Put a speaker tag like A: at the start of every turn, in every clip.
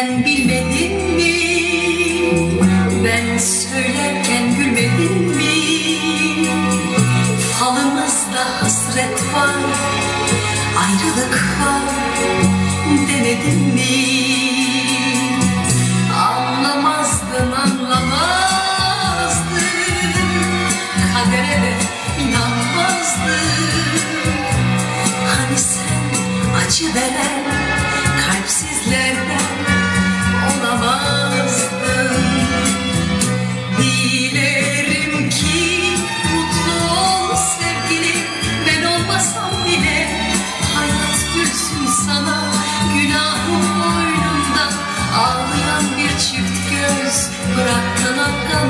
A: Sen bilmedin mi? Ben söylerken gülmedin mi? Falımızda hasret var, ayrılık var demedin mi? Anlamazdın, anlamazdın Kadere de inanmazdın Hani sen acı veren bırakmak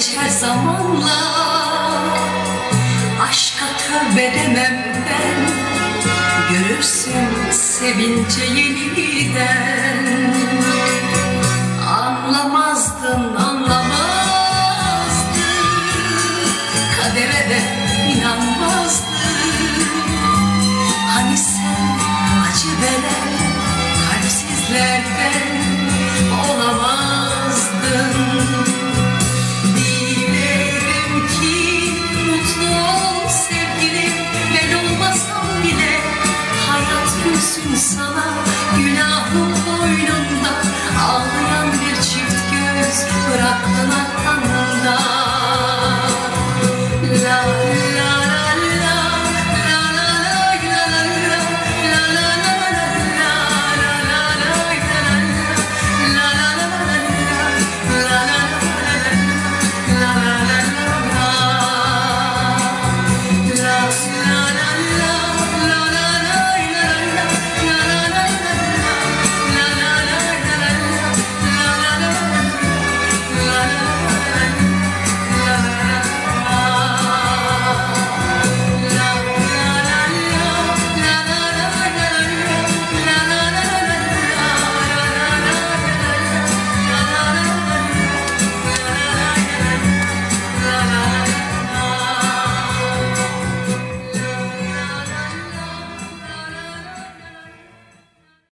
A: geçer zamanla. Aşka tövbe demem ben. Görürsün sevince yeniden. Anlamazdın anlamazdın. Kadere de inanmazdın. Hani sen acı veren kalpsizlerden You know. who